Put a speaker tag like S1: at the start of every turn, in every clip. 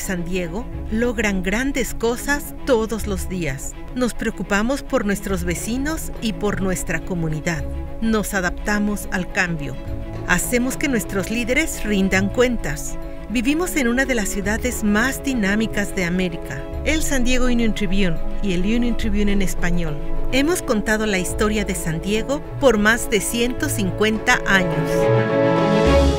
S1: San Diego logran grandes cosas todos los días. Nos preocupamos por nuestros vecinos y por nuestra comunidad. Nos adaptamos al cambio. Hacemos que nuestros líderes rindan cuentas. Vivimos en una de las ciudades más dinámicas de América, el San Diego Union Tribune y el Union Tribune en español. Hemos contado la historia de San Diego por más de 150 años.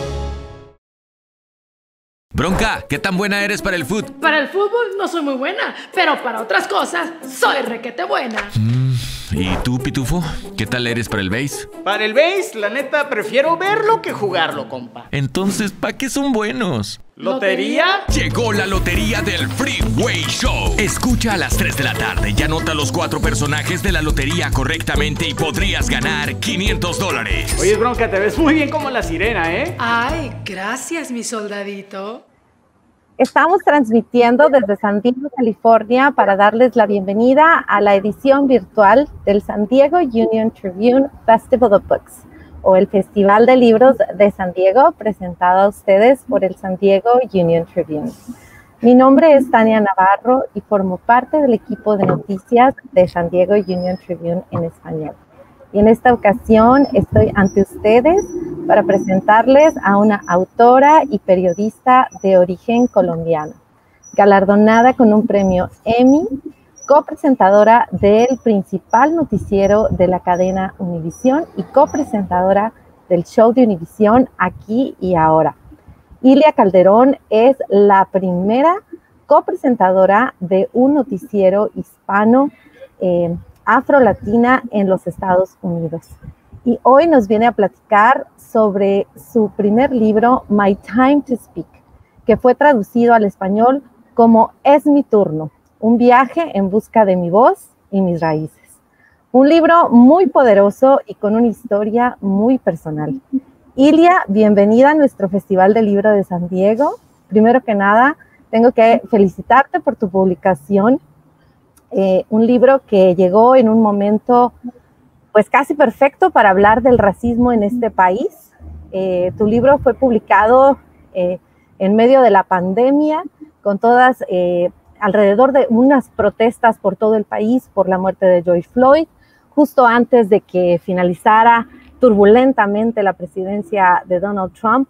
S2: Bronca, ¿qué tan buena eres para el fútbol?
S3: Para el fútbol no soy muy buena, pero para otras cosas soy requete buena.
S2: Mm, ¿Y tú, Pitufo? ¿Qué tal eres para el base?
S4: Para el base, la neta, prefiero verlo que jugarlo, compa.
S2: Entonces, ¿para qué son buenos?
S4: ¿Lotería?
S2: Llegó la lotería del Freeway Show. Escucha a las 3 de la tarde y anota los cuatro personajes de la lotería correctamente y podrías ganar 500 dólares.
S4: Oye, Bronca, te ves muy bien como la sirena, ¿eh?
S3: Ay, gracias, mi soldadito.
S5: Estamos transmitiendo desde San Diego, California, para darles la bienvenida a la edición virtual del San Diego Union Tribune Festival of Books o el Festival de Libros de San Diego, presentado a ustedes por el San Diego Union Tribune. Mi nombre es Tania Navarro y formo parte del equipo de noticias de San Diego Union Tribune en español. Y en esta ocasión estoy ante ustedes para presentarles a una autora y periodista de origen colombiano, galardonada con un premio Emmy copresentadora del principal noticiero de la cadena Univisión y copresentadora del show de Univisión Aquí y Ahora. Ilia Calderón es la primera copresentadora de un noticiero hispano eh, afro-latina en los Estados Unidos. Y hoy nos viene a platicar sobre su primer libro, My Time to Speak, que fue traducido al español como Es mi turno, un viaje en busca de mi voz y mis raíces. Un libro muy poderoso y con una historia muy personal. Ilia, bienvenida a nuestro Festival del Libro de San Diego. Primero que nada, tengo que felicitarte por tu publicación. Eh, un libro que llegó en un momento pues casi perfecto para hablar del racismo en este país. Eh, tu libro fue publicado eh, en medio de la pandemia, con todas alrededor de unas protestas por todo el país por la muerte de George Floyd, justo antes de que finalizara turbulentamente la presidencia de Donald Trump.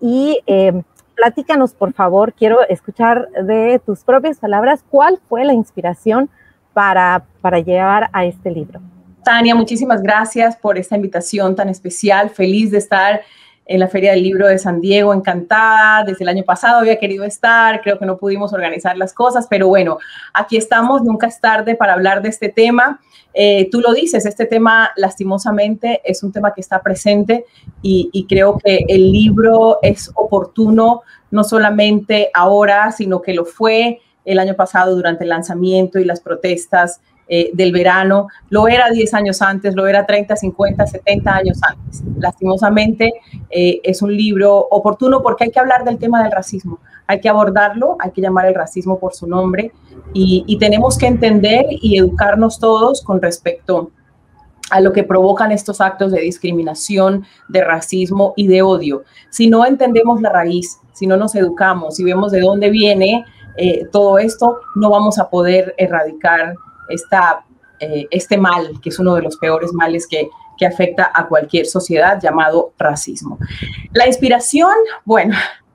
S5: Y eh, platícanos, por favor, quiero escuchar de tus propias palabras cuál fue la inspiración para, para llevar a este libro.
S6: Tania, muchísimas gracias por esta invitación tan especial. Feliz de estar en la Feria del Libro de San Diego, encantada. Desde el año pasado había querido estar, creo que no pudimos organizar las cosas, pero bueno, aquí estamos, nunca es tarde para hablar de este tema. Eh, tú lo dices, este tema lastimosamente es un tema que está presente y, y creo que el libro es oportuno no solamente ahora, sino que lo fue el año pasado durante el lanzamiento y las protestas eh, del verano, lo era 10 años antes, lo era 30, 50, 70 años antes. Lastimosamente eh, es un libro oportuno porque hay que hablar del tema del racismo, hay que abordarlo, hay que llamar el racismo por su nombre y, tenemos que entender y educarnos todos con respecto a lo que provocan estos actos de discriminación, de racismo y de odio. Si no entendemos la raíz, si no nos educamos, si vemos de dónde viene eh, todo esto, no vamos a poder erradicar esta, eh, este mal, que es uno de los peores males que, que afecta a cualquier sociedad, llamado racismo. La inspiración, bueno,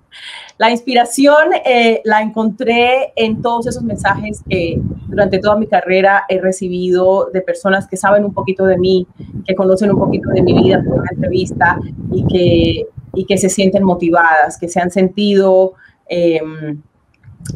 S6: la inspiración eh, la encontré en todos esos mensajes que durante toda mi carrera he recibido de personas que saben un poquito de mí, que conocen un poquito de mi vida por una entrevista y que, y que se sienten motivadas, que se han sentido em,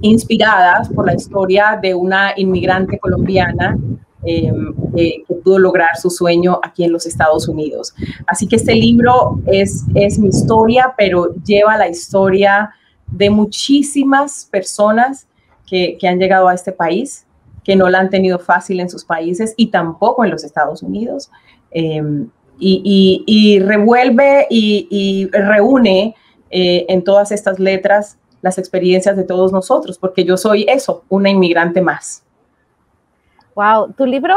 S6: inspiradas por la historia de una inmigrante colombiana em, que pudo lograr su sueño aquí en los Estados Unidos. Así que este libro es, es mi historia, pero lleva la historia de muchísimas personas que, que han llegado a este país, que no la han tenido fácil en sus países y tampoco en los Estados Unidos. Em, y, y, revuelve y, y reúne eh, en todas estas letras las experiencias de todos nosotros, porque yo soy eso, una inmigrante más.
S5: Wow, tu libro,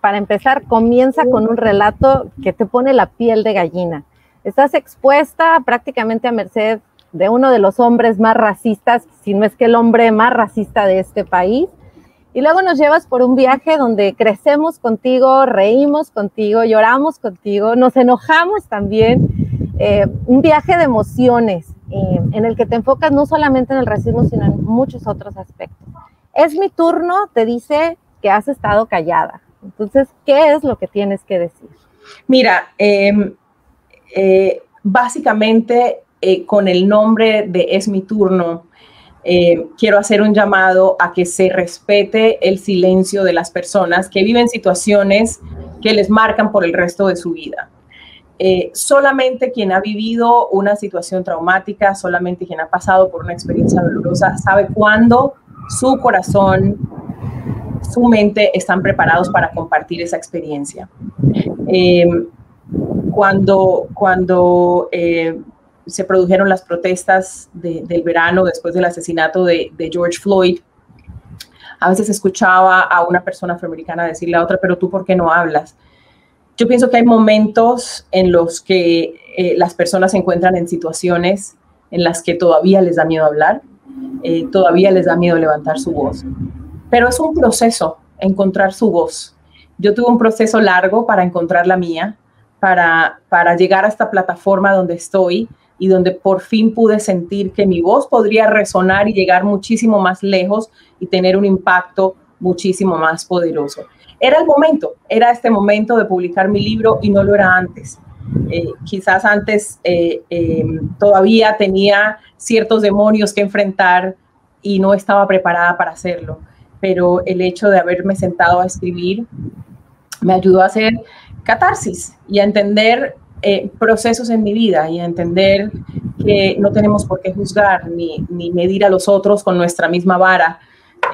S5: para empezar, comienza con un relato que te pone la piel de gallina. Estás expuesta prácticamente a merced de uno de los hombres más racistas, si no es que el hombre más racista de este país. Y luego nos llevas por un viaje donde crecemos contigo, reímos contigo, lloramos contigo, nos enojamos también. Eh, un viaje de emociones eh, en el que te enfocas no solamente en el racismo, sino en muchos otros aspectos. Es mi turno, te dice que has estado callada. Entonces, ¿qué es lo que tienes que decir?
S6: Mira, em, eh, básicamente con el nombre de Es mi turno, eh, quiero hacer un llamado a que se respete el silencio de las personas que viven situaciones que les marcan por el resto de su vida. Eh, solamente quien ha vivido una situación traumática, solamente quien ha pasado por una experiencia dolorosa, sabe cuándo su corazón, su mente están preparados para compartir esa experiencia. Eh, cuando cuando se produjeron las protestas del verano después del asesinato de, George Floyd, a veces escuchaba a una persona afroamericana decirle a otra, pero tú por qué no hablas? Yo pienso que hay momentos en los que eh, las personas se encuentran en situaciones en las que todavía les da miedo hablar, eh, todavía les da miedo levantar su voz. Pero es un proceso encontrar su voz. Yo tuve un proceso largo para encontrar la mía, para, para llegar a esta plataforma donde estoy, y donde por fin pude sentir que mi voz podría resonar y llegar muchísimo más lejos y tener un impacto muchísimo más poderoso. Era el momento, era este momento de publicar mi libro y no lo era antes. Eh, quizás antes eh, eh, todavía tenía ciertos demonios que enfrentar y no estaba preparada para hacerlo, pero el hecho de haberme sentado a escribir me ayudó a hacer catarsis y a entender eh, procesos en mi vida y a entender que no tenemos por qué juzgar ni, medir a los otros con nuestra misma vara.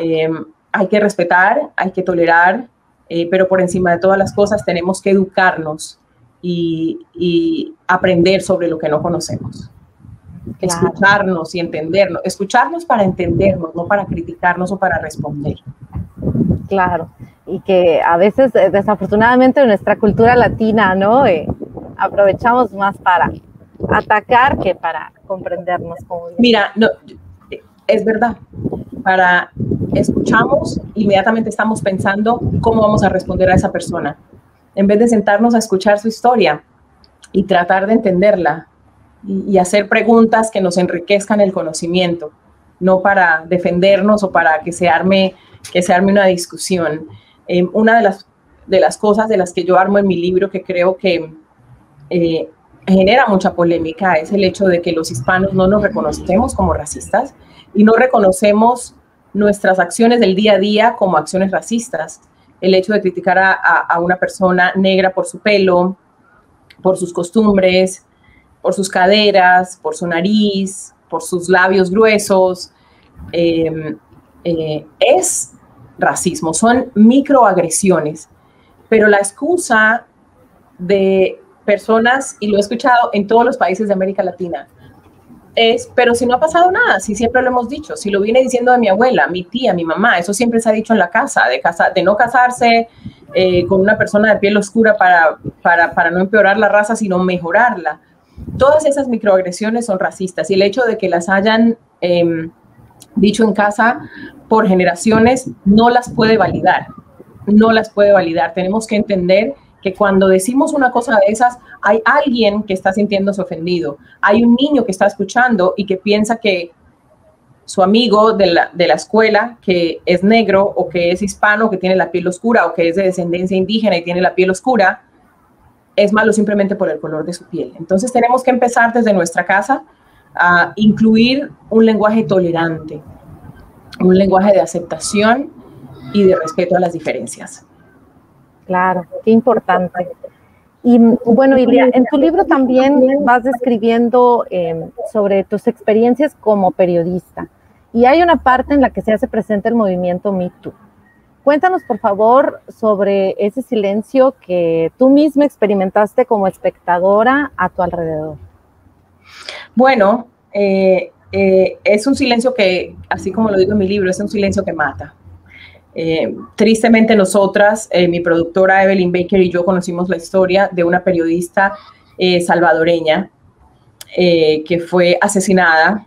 S6: Eh, hay que respetar, hay que tolerar, eh, pero por encima de todas las cosas tenemos que educarnos y, aprender sobre lo que no conocemos. Escucharnos y entendernos. Escucharnos para entendernos, no para criticarnos o para responder.
S5: Claro, y que a veces, desafortunadamente, en nuestra cultura latina, ¿no? aprovechamos más para atacar que para comprendernos. Como
S6: Mira, no, es verdad. Para escuchamos, inmediatamente estamos pensando cómo vamos a responder a esa persona. En vez de sentarnos a escuchar su historia y tratar de entenderla y, hacer preguntas que nos enriquezcan el conocimiento, no para defendernos o para que se arme, que se arme una discusión. Eh, una de las, de las cosas de las que yo armo en mi libro que creo que eh, genera mucha polémica es el hecho de que los hispanos no nos reconocemos como racistas y no reconocemos nuestras acciones del día a día como acciones racistas. El hecho de criticar a, una persona negra por su pelo, por sus costumbres, por sus caderas, por su nariz, por sus labios gruesos, em, eh, es racismo, son microagresiones. Pero la excusa de personas, y lo he escuchado en todos los países de América Latina, es, pero si no ha pasado nada, si siempre lo hemos dicho, si lo viene diciendo de mi abuela, mi tía, mi mamá, eso siempre se ha dicho en la casa, de, casa, de no casarse eh, con una persona de piel oscura para, para, no empeorar la raza, sino mejorarla. Todas esas microagresiones son racistas y el hecho de que las hayan em, dicho en casa por generaciones no las puede validar, no las puede validar. Tenemos que entender que cuando decimos una cosa de esas, hay alguien que está sintiéndose ofendido, hay un niño que está escuchando y que piensa que su amigo de la, de la escuela, que es negro o que es hispano, que tiene la piel oscura o que es de descendencia indígena y tiene la piel oscura, es malo simplemente por el color de su piel. Entonces tenemos que empezar desde nuestra casa a incluir un lenguaje tolerante, un lenguaje de aceptación y de respeto a las diferencias.
S5: Claro, qué importante. Y bueno, Ilia, en tu libro también vas describiendo em, sobre tus experiencias como periodista. Y hay una parte en la que se hace presente el movimiento Me Too. Cuéntanos, por favor, sobre ese silencio que tú misma experimentaste como espectadora a tu alrededor.
S6: Bueno, eh, eh, es un silencio que, así como lo digo en mi libro, es un silencio que mata. Eh, tristemente nosotras, eh, mi productora Evelyn Baker y yo conocimos la historia de una periodista eh, salvadoreña que fue asesinada.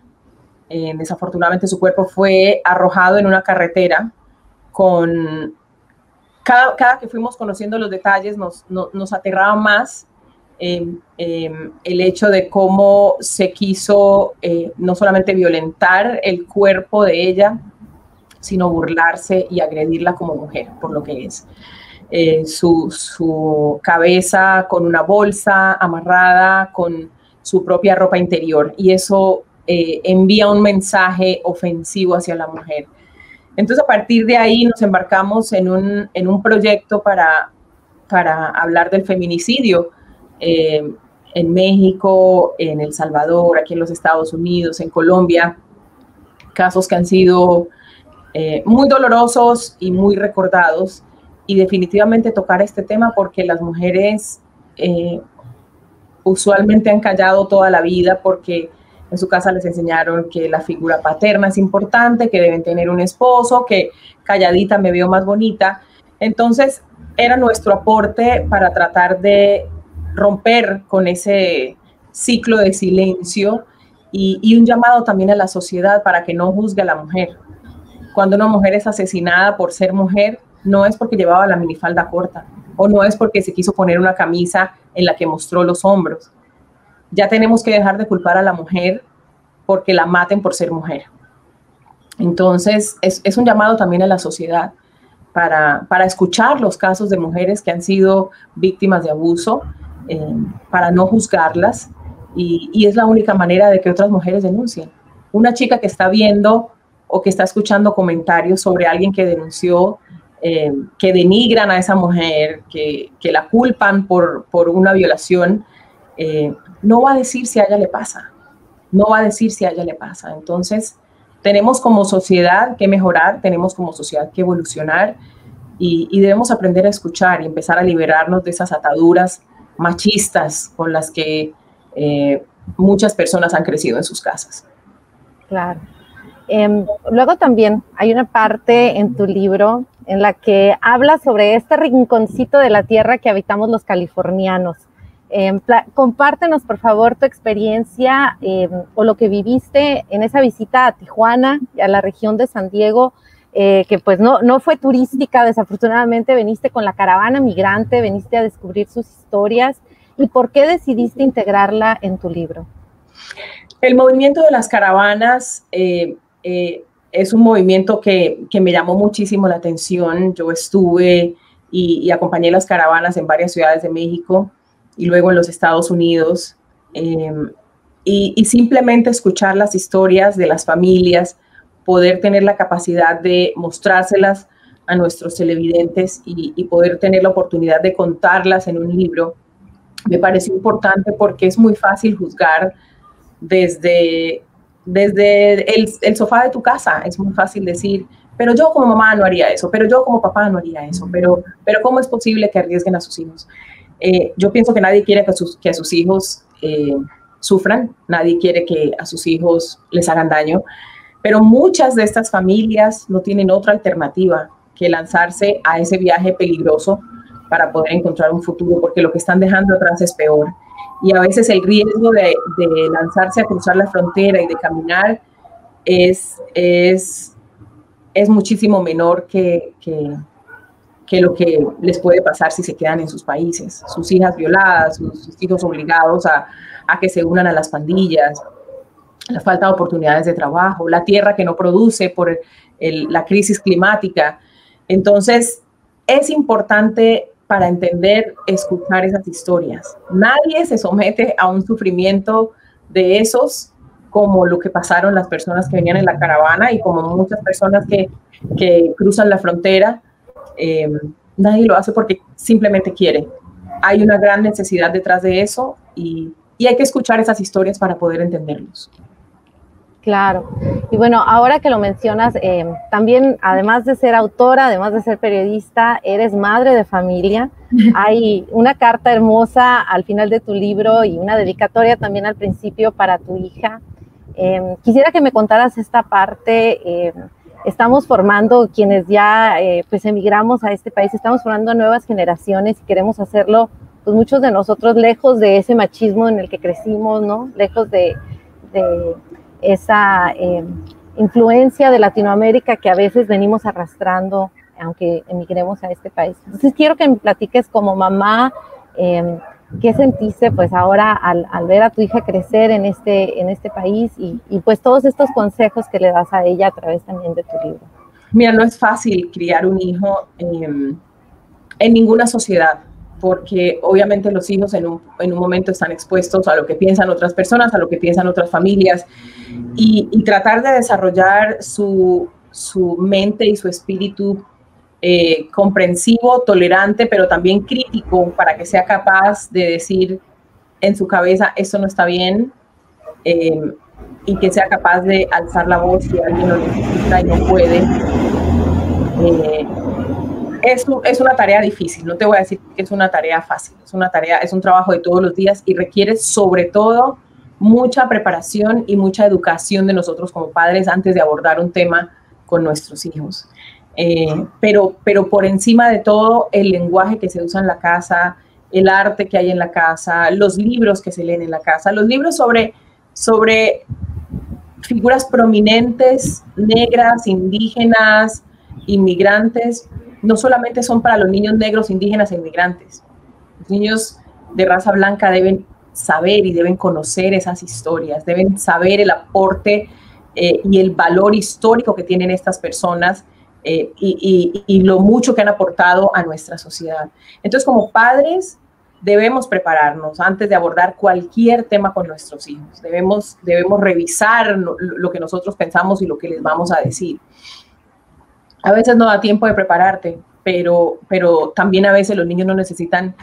S6: Desafortunadamente su cuerpo fue arrojado en una carretera con... Cada, cada que fuimos conociendo los detalles nos, nos aterraba más em, em, el hecho de cómo se quiso no solamente violentar el cuerpo de ella, sino burlarse y agredirla como mujer, por lo que es. Eh, su, cabeza con una bolsa amarrada, con su propia ropa interior, y eso eh, envía un mensaje ofensivo hacia la mujer. Entonces, a partir de ahí nos embarcamos en un, proyecto para, para hablar del feminicidio eh, en México, en El Salvador, aquí en los Estados Unidos, en Colombia, casos que han sido eh, muy dolorosos y muy recordados y definitivamente tocar este tema porque las mujeres eh, usualmente han callado toda la vida porque en su casa les enseñaron que la figura paterna es importante, que deben tener un esposo, que calladita me veo más bonita. Entonces era nuestro aporte para tratar de romper con ese ciclo de silencio y, y un llamado también a la sociedad para que no juzgue a la mujer cuando una mujer es asesinada por ser mujer, no es porque llevaba la minifalda corta o no es porque se quiso poner una camisa en la que mostró los hombros. Ya tenemos que dejar de culpar a la mujer porque la maten por ser mujer. Entonces, es, un llamado también a la sociedad para, escuchar los casos de mujeres que han sido víctimas de abuso, eh, para no juzgarlas, y es la única manera de que otras mujeres denuncien. Una chica que está viendo o que está escuchando comentarios sobre alguien que denunció, eh, que denigran a esa mujer, que, la culpan por, por una violación, eh, no va a decir si a ella le pasa, no va a decir si a ella le pasa. Entonces, tenemos como sociedad que mejorar, tenemos como sociedad que evolucionar y, debemos aprender a escuchar y empezar a liberarnos de esas ataduras machistas con las que eh, muchas personas han crecido en sus casas.
S5: Claro. Em, luego también hay una parte en tu libro en la que habla sobre este rinconcito de la tierra que habitamos los californianos. Em, compártenos, por favor, tu experiencia em, o lo que viviste en esa visita a Tijuana y a la región de San Diego, eh, que pues no, no fue turística, desafortunadamente, veniste con la caravana migrante, veniste a descubrir sus historias. ¿Y por qué decidiste integrarla en tu libro?
S6: El movimiento de las caravanas eh, es un movimiento que, me llamó muchísimo la atención. Yo estuve y, acompañé las caravanas en varias ciudades de México y luego en los Estados Unidos. Em, y, simplemente escuchar las historias de las familias, poder tener la capacidad de mostrárselas a nuestros televidentes y, y poder tener la oportunidad de contarlas en un libro, me pareció importante porque es muy fácil juzgar desde desde el, sofá de tu casa es muy fácil decir, pero yo como mamá no haría eso, pero yo como papá no haría eso, pero, pero ¿cómo es posible que arriesguen a sus hijos? Eh, yo pienso que nadie quiere que, sus, que a sus hijos eh, sufran, nadie quiere que a sus hijos les hagan daño, pero muchas de estas familias no tienen otra alternativa que lanzarse a ese viaje peligroso para poder encontrar un futuro, porque lo que están dejando atrás es peor y a veces el riesgo de, lanzarse a cruzar la frontera y de caminar es, es, es muchísimo menor que, que, lo que les puede pasar si se quedan en sus países. Sus hijas violadas, sus, hijos obligados a, a, que se unan a las pandillas, la falta de oportunidades de trabajo, la tierra que no produce por la crisis climática. Entonces, es importante para entender, escuchar esas historias. Nadie se somete a un sufrimiento de esos como lo que pasaron las personas que venían en la caravana y como muchas personas que, que cruzan la frontera. Eh, nadie lo hace porque simplemente quiere. Hay una gran necesidad detrás de eso y, y hay que escuchar esas historias para poder entenderlos.
S5: Claro. Y bueno, ahora que lo mencionas, eh, también, además de ser autora, además de ser periodista, eres madre de familia. Hay una carta hermosa al final de tu libro y una dedicatoria también al principio para tu hija. Em, quisiera que me contaras esta parte. Em, estamos formando, quienes ya eh, pues emigramos a este país, estamos formando nuevas generaciones y queremos hacerlo pues muchos de nosotros lejos de ese machismo en el que crecimos, ¿no? Lejos de, esa eh, influencia de Latinoamérica que a veces venimos arrastrando, aunque emigremos a este país. Entonces quiero que me platiques como mamá, em, ¿qué sentiste pues ahora al, ver a tu hija crecer en este, en este país y, pues todos estos consejos que le das a ella a través también de tu libro?
S6: Mira, no es fácil criar un hijo em, en ninguna sociedad porque obviamente los hijos en un, en un, momento están expuestos a lo que piensan otras personas, a lo que piensan otras familias, y, tratar de desarrollar su, su, mente y su espíritu eh, comprensivo, tolerante, pero también crítico para que sea capaz de decir en su cabeza, esto no está bien, eh, y que sea capaz de alzar la voz si alguien lo necesita y no puede. Eh, es, es, una tarea difícil, no te voy a decir que es una tarea fácil, es una tarea, es un trabajo de todos los días y requiere sobre todo mucha preparación y mucha educación de nosotros como padres antes de abordar un tema con nuestros hijos. Eh, pero, pero por encima de todo, el lenguaje que se usa en la casa, el arte que hay en la casa, los libros que se leen en la casa, los libros sobre, sobre figuras prominentes, negras, indígenas, inmigrantes, no solamente son para los niños negros, indígenas e inmigrantes. Los niños de raza blanca deben saber y deben conocer esas historias, deben saber el aporte eh, y el valor histórico que tienen estas personas eh, y, lo mucho que han aportado a nuestra sociedad. Entonces, como padres, debemos prepararnos antes de abordar cualquier tema con nuestros hijos. Debemos, debemos revisar lo que nosotros pensamos y lo que les vamos a decir. A veces no da tiempo de prepararte, pero, pero también a veces los niños no necesitan,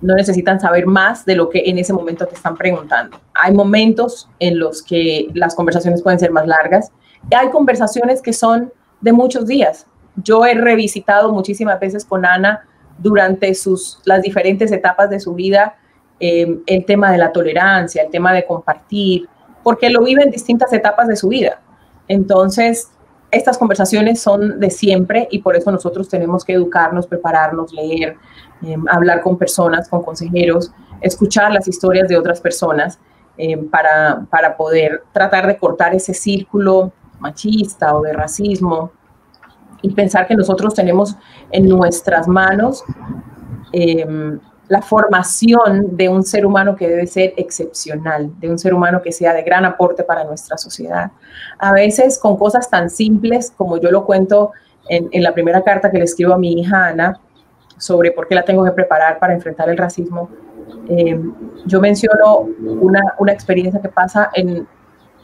S6: no necesitan saber más de lo que en ese momento te están preguntando. Hay momentos en los que las conversaciones pueden ser más largas. Y hay conversaciones que son de muchos días. Yo he revisitado muchísimas veces con Ana durante sus, las diferentes etapas de su vida em, el tema de la tolerancia, el tema de compartir, porque lo vive en distintas etapas de su vida. Entonces, estas conversaciones son de siempre y por eso nosotros tenemos que educarnos, prepararnos, leer, em, hablar con personas, con consejeros, escuchar las historias de otras personas em, para, para poder tratar de cortar ese círculo machista o de racismo y pensar que nosotros tenemos en nuestras manos em, la formación de un ser humano que debe ser excepcional, de un ser humano que sea de gran aporte para nuestra sociedad. A veces con cosas tan simples como yo lo cuento en, la primera carta que le escribo a mi hija Ana sobre por qué la tengo que preparar para enfrentar el racismo, em, yo menciono una, una, experiencia que pasa en,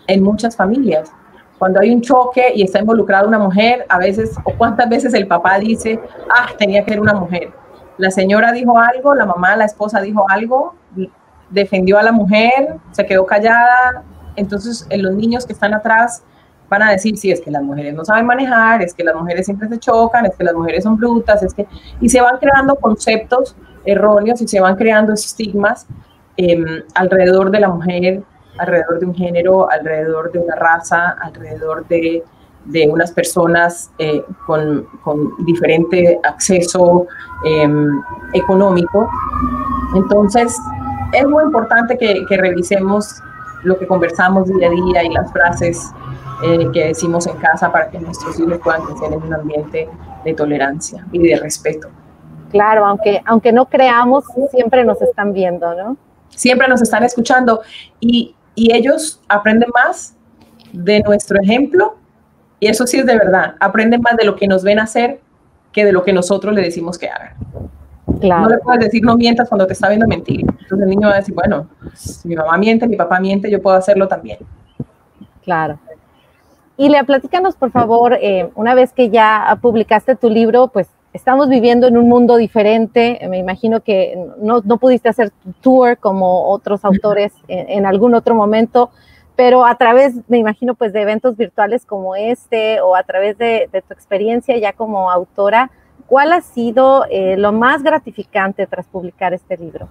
S6: en muchas familias. Cuando hay un choque y está involucrada una mujer, a veces, o cuántas veces el papá dice, ah, tenía que ser una mujer la señora dijo algo, la mamá, la esposa dijo algo, defendió a la mujer, se quedó callada. Entonces, en los niños que están atrás van a decir, sí, es que las mujeres no saben manejar, es que las mujeres siempre se chocan, es que las mujeres son brutas, es que... Y se van creando conceptos erróneos y se van creando estigmas em, alrededor de la mujer, alrededor de un género, alrededor de una raza, alrededor de de unas personas eh, con, diferente acceso em, económico. Entonces, es muy importante que, revisemos lo que conversamos día a día y las frases eh, que decimos en casa para que nuestros hijos puedan crecer en un ambiente de tolerancia y de respeto.
S5: Claro, aunque, aunque no creamos, siempre nos están viendo, ¿no?
S6: Siempre nos están escuchando y, y ellos aprenden más de nuestro ejemplo y eso sí es de verdad. Aprenden más de lo que nos ven hacer que de lo que nosotros le decimos que hagan. No le puedes decir no mientas cuando te está viendo mentir. Entonces el niño va a decir, bueno, si mi mamá miente, mi papá miente, yo puedo hacerlo también.
S5: Claro. Y le platícanos, por favor, eh, una vez que ya publicaste tu libro, pues estamos viviendo en un mundo diferente. Me imagino que no, no pudiste hacer tu tour como otros autores en algún otro momento pero a través, me imagino, pues de eventos virtuales como este o a través de, tu experiencia ya como autora, ¿cuál ha sido eh, lo más gratificante tras publicar este libro?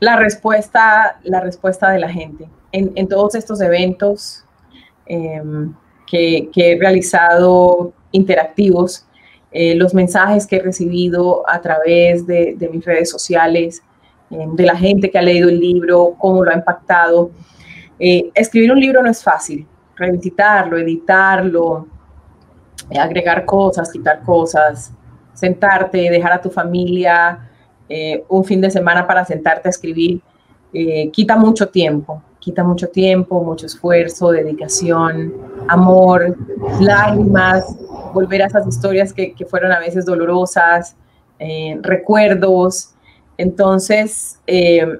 S6: La respuesta, la respuesta de la gente. En, todos estos eventos em, que, he realizado interactivos, eh, los mensajes que he recibido a través de, mis redes sociales, de la gente que ha leído el libro, cómo lo ha impactado. Escribir un libro no es fácil, revisitarlo, editarlo, agregar cosas, quitar cosas, sentarte, dejar a tu familia un fin de semana para sentarte a escribir, quita mucho tiempo quita mucho tiempo, mucho esfuerzo, dedicación, amor, lágrimas, volver a esas historias que, fueron a veces dolorosas, eh, recuerdos. Entonces, eh,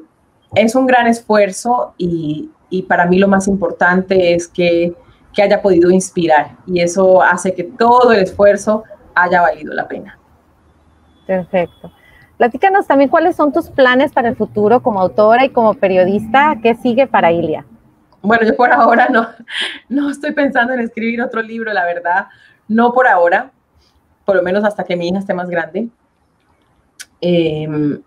S6: es un gran esfuerzo y, para mí lo más importante es que, que haya podido inspirar y eso hace que todo el esfuerzo haya valido la pena.
S5: Perfecto. Platícanos también cuáles son tus planes para el futuro como autora y como periodista. ¿Qué sigue para Ilia?
S6: Bueno, yo por ahora no, no estoy pensando en escribir otro libro, la verdad. No por ahora, por lo menos hasta que mi hija esté más grande. Em,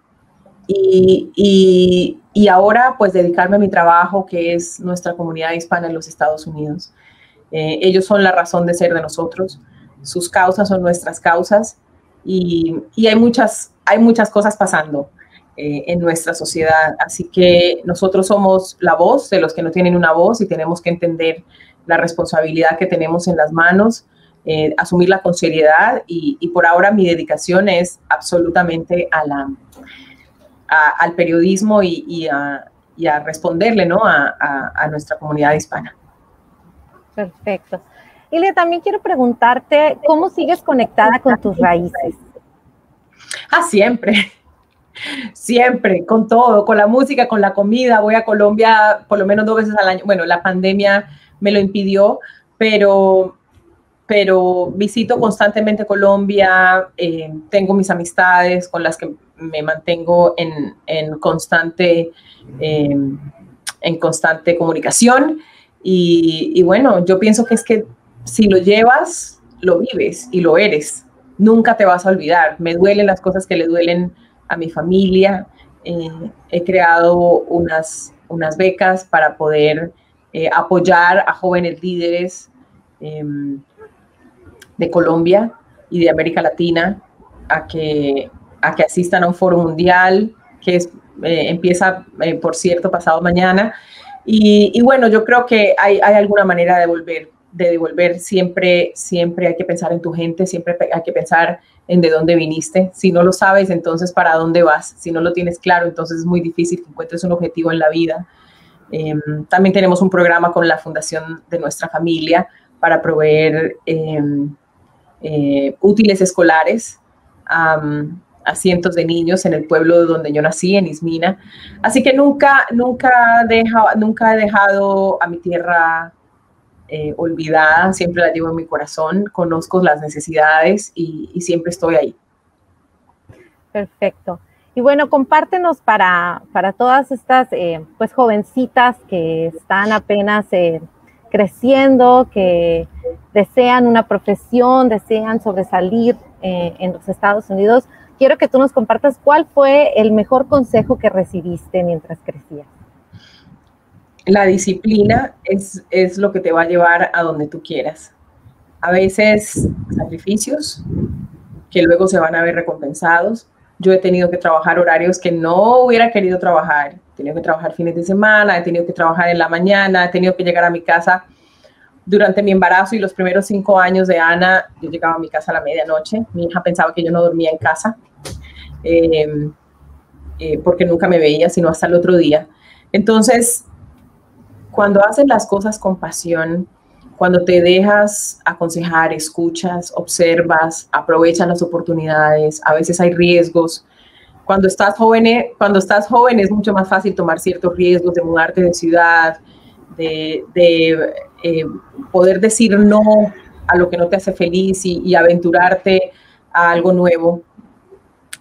S6: y, y, ahora, pues, dedicarme a mi trabajo, que es nuestra comunidad hispana en los Estados Unidos. Eh, ellos son la razón de ser de nosotros. Sus causas son nuestras causas. Y, y hay muchas hay muchas cosas pasando eh, en nuestra sociedad, así que nosotros somos la voz de los que no tienen una voz y tenemos que entender la responsabilidad que tenemos en las manos, eh, asumirla con seriedad y, por ahora mi dedicación es absolutamente a la, al periodismo y, a, responderle ¿no? a, nuestra comunidad hispana.
S5: Perfecto. Ilia, también quiero preguntarte, ¿cómo sigues conectada con tus raíces?
S6: Ah, siempre. Siempre, con todo, con la música, con la comida. Voy a Colombia por lo menos dos veces al año. Bueno, la pandemia me lo impidió, pero, pero visito constantemente Colombia. Eh, tengo mis amistades con las que me mantengo en, constante, eh, en constante comunicación. Y, y bueno, yo pienso que es que si lo llevas, lo vives y lo eres nunca te vas a olvidar. Me duelen las cosas que le duelen a mi familia. Eh, he creado unas, unas becas para poder eh, apoyar a jóvenes líderes em, de Colombia y de América Latina a que, a que asistan a un foro mundial que es, eh, empieza, por cierto, pasado mañana. Y, y, bueno, yo creo que hay, hay alguna manera de volver de devolver, siempre, siempre hay que pensar en tu gente, siempre hay que pensar en de dónde viniste. Si no lo sabes, entonces para dónde vas. Si no lo tienes claro, entonces es muy difícil que encuentres un objetivo en la vida. Em, también tenemos un programa con la Fundación de nuestra familia para proveer em, eh, útiles escolares a cientos de niños en el pueblo donde yo nací, en Ismina. Así que nunca, nunca, nunca he dejado a mi tierra eh, olvidada, siempre la llevo en mi corazón, conozco las necesidades y, siempre estoy ahí.
S5: Perfecto. Y bueno, compártenos para, para todas estas eh, pues jovencitas que están apenas eh, creciendo, que desean una profesión, desean sobresalir en los Estados Unidos. Quiero que tú nos compartas cuál fue el mejor consejo que recibiste mientras crecías
S6: la disciplina es, es lo que te va a llevar a donde tú quieras. A veces sacrificios que luego se van a ver recompensados. Yo he tenido que trabajar horarios que no hubiera querido trabajar. He tenido que trabajar fines de semana, he tenido que trabajar en la mañana, he tenido que llegar a mi casa durante mi embarazo y los primeros cinco años de Ana. Yo llegaba a mi casa a la medianoche. Mi hija pensaba que yo no dormía en casa eh, eh, porque nunca me veía, sino hasta el otro día. Entonces, cuando haces las cosas con pasión, cuando te dejas aconsejar, escuchas, observas, aprovechas las oportunidades, a veces hay riesgos. Cuando estás joven, cuando estás joven es mucho más fácil tomar ciertos riesgos de mudarte de ciudad, de, eh, poder decir no a lo que no te hace feliz y, aventurarte a algo nuevo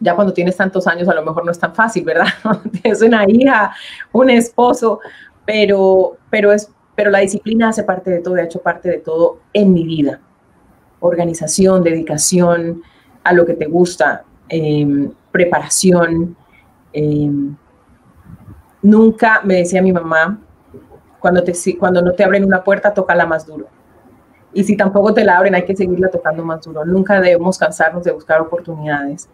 S6: ya cuando tienes tantos años a lo mejor no es tan fácil, ¿verdad? Tienes una hija, un esposo, pero, pero, es, pero la disciplina hace parte de todo, ha hecho parte de todo en mi vida. Organización, dedicación a lo que te gusta, em, preparación. Em, nunca me decía mi mamá, cuando, te, cuando no te abren una puerta, la más duro. Y si tampoco te la abren, hay que seguirla tocando más duro. Nunca debemos cansarnos de buscar oportunidades.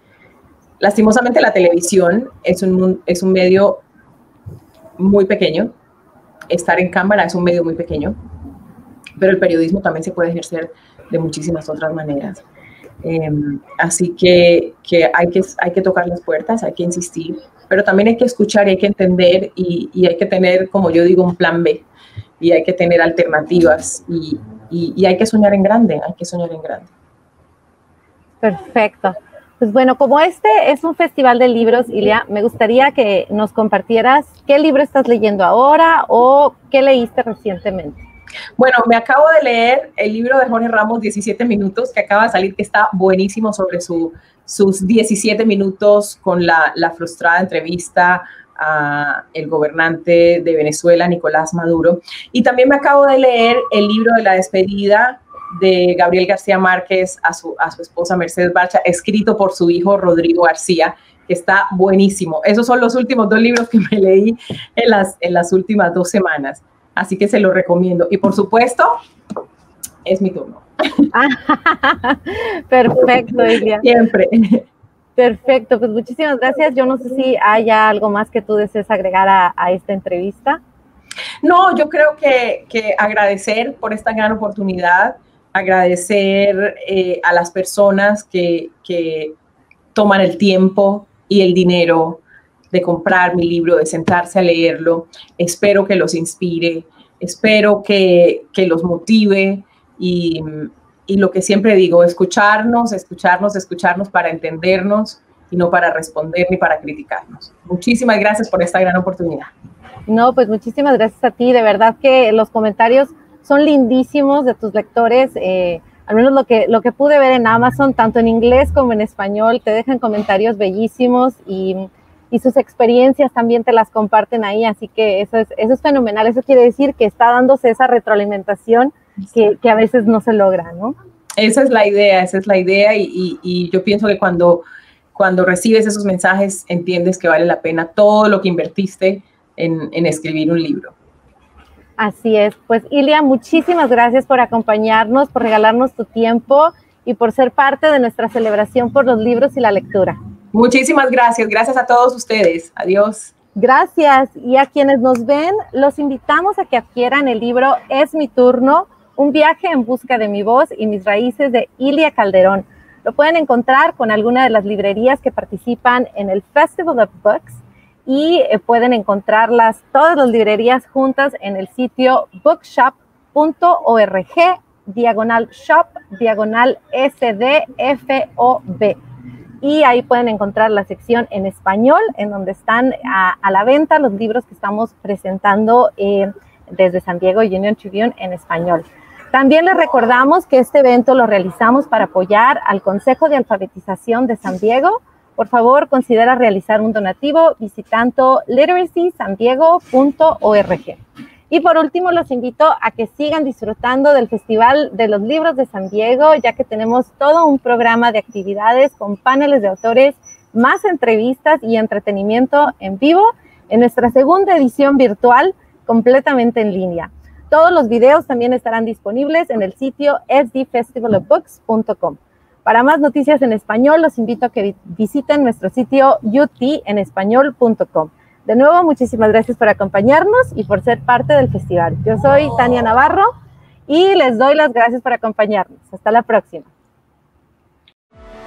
S6: lastimosamente la televisión es un, es un medio muy pequeño, estar en cámara es un medio muy pequeño, pero el periodismo también se puede ejercer de muchísimas otras maneras. Em, así que, que, hay que hay que tocar las puertas, hay que insistir, pero también hay que escuchar y hay que entender y, y hay que tener, como yo digo, un plan B y hay que tener alternativas y, y, hay que soñar en grande, hay que soñar en grande.
S5: Perfecto. Pues bueno, como este es un festival de libros, Ilia, me gustaría que nos compartieras qué libro estás leyendo ahora o qué leíste recientemente.
S6: Bueno, me acabo de leer el libro de Jorge Ramos, 17 minutos, que acaba de salir, que está buenísimo sobre su, sus 17 minutos con la, la frustrada entrevista a el gobernante de Venezuela, Nicolás Maduro. Y también me acabo de leer el libro de la despedida de Gabriel García Márquez a su, a su esposa Mercedes Barcha, escrito por su hijo Rodrigo García, que está buenísimo. Esos son los últimos dos libros que me leí en las, en las últimas dos semanas, así que se los recomiendo. Y por supuesto, es mi turno.
S5: Perfecto, Ilia.
S6: Siempre.
S5: Perfecto, pues muchísimas gracias. Yo no sé si haya algo más que tú desees agregar a, esta entrevista.
S6: No, yo creo que, que, agradecer por esta gran oportunidad, agradecer eh, a las personas que, que toman el tiempo y el dinero de comprar mi libro, de sentarse a leerlo. Espero que los inspire, espero que, que los motive y, y lo que siempre digo, escucharnos, escucharnos, escucharnos para entendernos y no para responder ni para criticarnos. Muchísimas gracias por esta gran oportunidad.
S5: No, pues muchísimas gracias a ti. De verdad que los comentarios son lindísimos de tus lectores. Eh, al menos lo que, lo que pude ver en Amazon, tanto en inglés como en español, te dejan comentarios bellísimos y, y sus experiencias también te las comparten ahí. Así que eso es, eso es fenomenal. Eso quiere decir que está dándose esa retroalimentación que, a veces no se logra, ¿no?
S6: Esa es la idea, esa es la idea y, yo pienso que cuando, cuando recibes esos mensajes entiendes que vale la pena todo lo que invertiste en, en escribir un libro.
S5: Así es, pues Ilia, muchísimas gracias por acompañarnos, por regalarnos tu tiempo y por ser parte de nuestra celebración por los libros y la lectura.
S6: Muchísimas gracias, gracias a todos ustedes. Adiós.
S5: Gracias. Y a quienes nos ven, los invitamos a que adquieran el libro Es mi turno un viaje en busca de mi voz y mis raíces de Ilia Calderón. Lo pueden encontrar con alguna de las librerías que participan en el Festival of Books y eh, pueden encontrarlas todas las librerías juntas en el sitio bookshop.org diagonal shop diagonal SDFOB. Y ahí pueden encontrar la sección en español, en donde están a, la venta los libros que estamos presentando eh, desde San Diego Union Tribune en español. También les recordamos que este evento lo realizamos para apoyar al Consejo de Alfabetización de San Diego. Por favor, considera realizar un donativo visitando literacysandiego.org. Y por último, los invito a que sigan disfrutando del Festival de los Libros de San Diego, ya que tenemos todo un programa de actividades con paneles de autores, más entrevistas y entretenimiento en vivo en nuestra segunda edición virtual completamente en línea. Todos los videos también estarán disponibles en el sitio sdfestivalofbooks.com. Para más noticias en español, los invito a que visiten nuestro sitio utenespañol.com. De nuevo, muchísimas gracias por acompañarnos y por ser parte del festival. Yo soy Tania Navarro y les doy las gracias por acompañarnos. Hasta la próxima.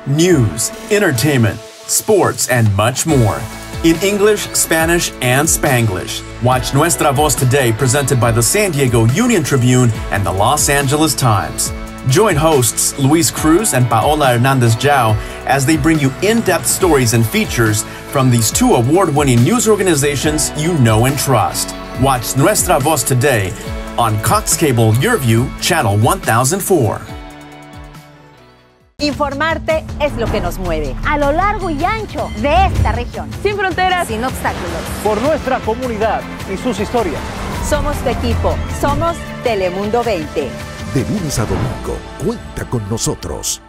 S7: News, entertainment, sports, and much more. In English, Spanish, and Spanglish. Watch Nuestra Voz today, presented by the San Diego Union Tribune and the Los Angeles Times. Join hosts Luis Cruz and Paola Hernandez Jao as they bring you in depth stories and features from these two award winning news organizations you know and trust. Watch Nuestra Voz today on Cox Cable Your View, Channel 1004.
S8: Informarte es lo que nos mueve. A lo largo y ancho de esta región. Sin fronteras. Sin obstáculos.
S9: Por nuestra comunidad y sus historias.
S8: Somos tu equipo. Somos Telemundo 20.
S10: De lunes a domingo, cuenta con nosotros.